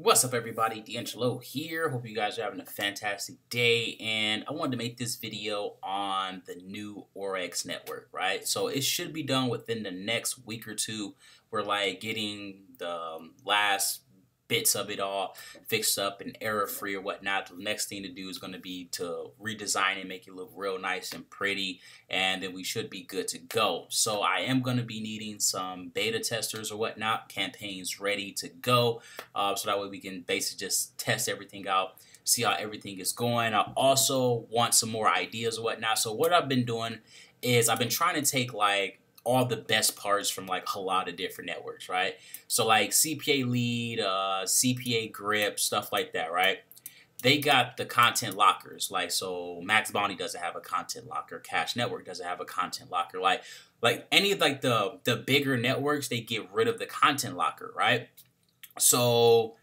What's up everybody, DeAngelo here. Hope you guys are having a fantastic day and I wanted to make this video on the new Oryax network, right? So it should be done within the next week or two. We're like getting the um, last bits of it all fixed up and error free or whatnot. The next thing to do is going to be to redesign and make it look real nice and pretty, and then we should be good to go. So I am going to be needing some beta testers or whatnot, campaigns ready to go, uh, so that way we can basically just test everything out see how everything is going. I also want some more ideas or whatnot. So what I've been doing is I've been trying to take like all the best parts from like a lot of different networks, right? So like CPA lead, uh, CPA grip, stuff like that, right? They got the content lockers, like so. MaxBounty doesn't have a content locker. Cash Network doesn't have a content locker. Like, like any of like the the bigger networks, they get rid of the content locker, right? So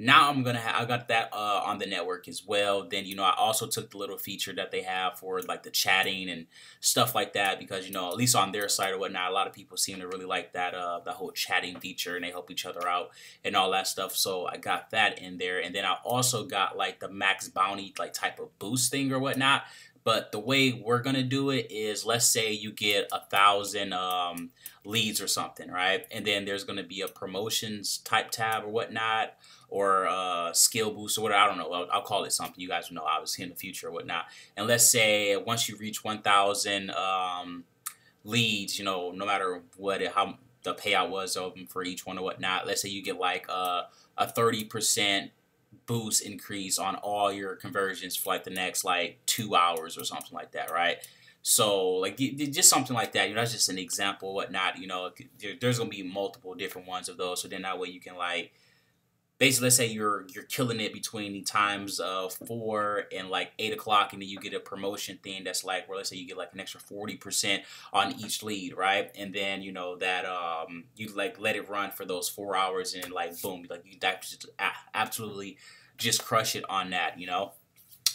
now I'm gonna have I got that uh, on the network as well. Then you know I also took the little feature that they have for like the chatting and stuff like that because you know at least on their site or whatnot, a lot of people seem to really like that uh the whole chatting feature and they help each other out and all that stuff. So I got that in there, and then I also got like the MaxBounty like type of boost thing or whatnot. But the way we're gonna do it is, let's say you get a thousand um, leads or something, right? And then there's gonna be a promotions type tab or whatnot or uh, skill boost or whatever. I don't know. I'll, I'll, call it something. You guys will know obviously in the future or whatnot. And let's say once you reach 1,000 um, leads, you know, no matter what it, how the payout was of them for each one or whatnot. Let's say you get like a, a 30% boost increase on all your conversions for like the next like two hours or something like that, right? So like just something like that. You know, that's just an example, whatnot. You know, there's gonna be multiple different ones of those. So then that way you can like basically let's say you're you're killing it between the times of four and like eight o'clock and then you get a promotion thing that's like where let's say you get like an extra 40% on each lead right? And then you know that um you like let it run for those four hours and like boom like you just absolutely just crush it on that you know?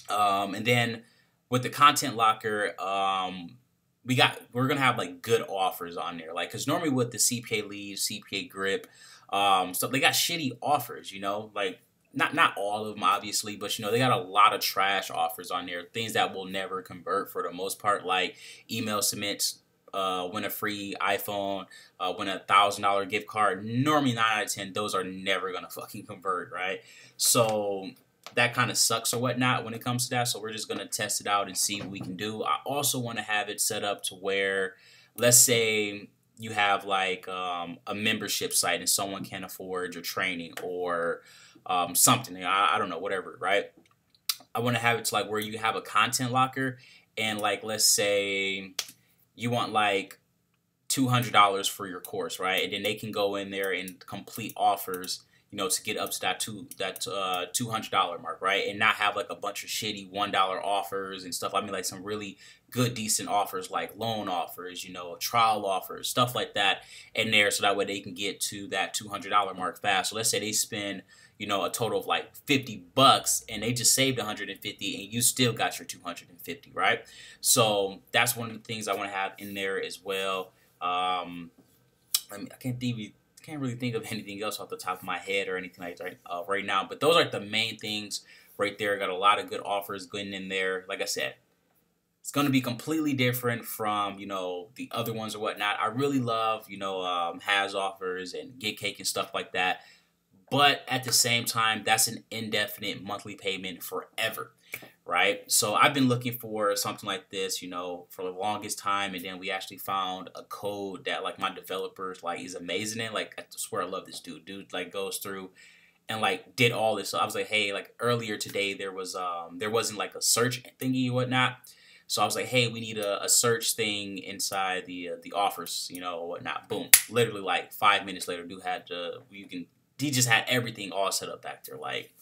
Um and then with the content locker um we got we're gonna have like good offers on there like because normally with the cpa lead cpa grip um, so they got shitty offers, you know, like not not all of them obviously, but you know they got a lot of trash offers on there, things that will never convert for the most part, like email submits. Uh, win a free iPhone, uh, win a thousand dollar gift card. Normally, nine out of ten, those are never gonna fucking convert, right? So that kind of sucks or whatnot when it comes to that. So we're just gonna test it out and see what we can do. I also want to have it set up to where, let's say you have like um, a membership site and someone can't afford your training or um, something. I, I don't know, whatever, right? I want to have it to like where you have a content locker and like let's say you want like two hundred dollars for your course, right? And then they can go in there and complete offers you know, to get up to that two that uh two hundred dollar mark, right? And not have like a bunch of shitty one dollar offers and stuff. I mean, like some really good, decent offers like loan offers, you know, trial offers, stuff like that in there, so that way they can get to that two hundred dollar mark fast. So let's say they spend you know a total of like 50 bucks and they just saved 150 and you still got your 250 right so that's one of the things i want to have in there as well um i mean i can't think can't really think of anything else off the top of my head or anything like that uh, right now. But those are the main things right there. Got a lot of good offers going in there. Like I said, it's going to be completely different from you know the other ones or whatnot. I really love you know um, HasOffers and get cake and stuff like that. But at the same time, that's an indefinite monthly payment forever right? So I've been looking for something like this, you know, for the longest time, and then we actually found a code that like my developers like is amazing in. Like I swear I love this dude. Dude like goes through and like did all this. So I was like, hey, like earlier today there was um there wasn't like a search thingy or whatnot. So I was like, hey, we need a, a search thing inside the uh, the offers, you know, or whatnot. Boom, literally like five minutes later, dude had to you can he just had everything all set up back there, like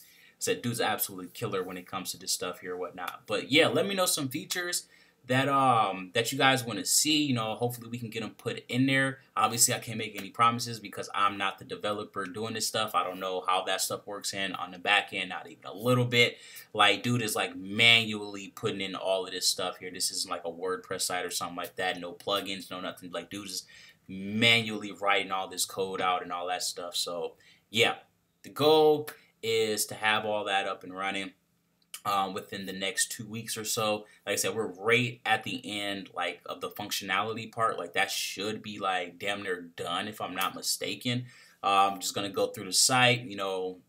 said dude's absolutely killer when it comes to this stuff here whatnot. But yeah, let me know some features that um that you guys want to see you know hopefully we can get them put in there. Obviously i can't make any promises because i'm not the developer doing this stuff. I don't know how that stuff works in on the back end not even a little bit. Like dude is like manually putting in all of this stuff here. This isn't like a wordpress site or something like that. No plugins no nothing. Like dude is manually writing all this code out and all that stuff. So yeah. The goal is to have all that up and running um, within the next two weeks or so. Like I said, we're right at the end, like of the functionality part. Like that should be like damn near done, if I'm not mistaken. Uh, I'm just gonna go through the site, you know,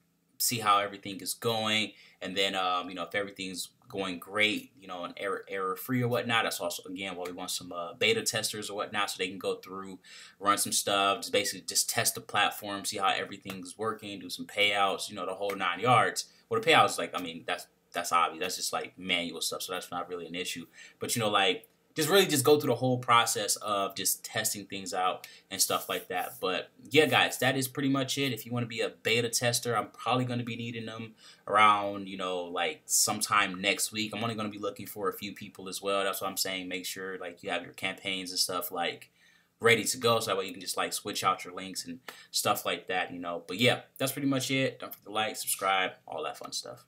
see how everything is going, and then um, you know if everything's going great, you know, and error error free or whatnot. That's also again why we want some uh, beta testers or whatnot, so they can go through, run some stuff, just basically just test the platform, see how everything's working, do some payouts, you know, the whole nine yards. Well, the payouts, like I mean, that's that's obvious. That's just like manual stuff, so that's not really an issue. But you know, like just really just go through the whole process of just testing things out and stuff like that. But yeah, guys, that is pretty much it. If you want to be a beta tester, I'm probably going to be needing them around, you know, like sometime next week. I'm only going to be looking for a few people as well. That's what I'm saying. Make sure like you have your campaigns and stuff like ready to go so that way you can just like switch out your links and stuff like that, you know. But yeah, that's pretty much it. Don't forget to like, subscribe, all that fun stuff.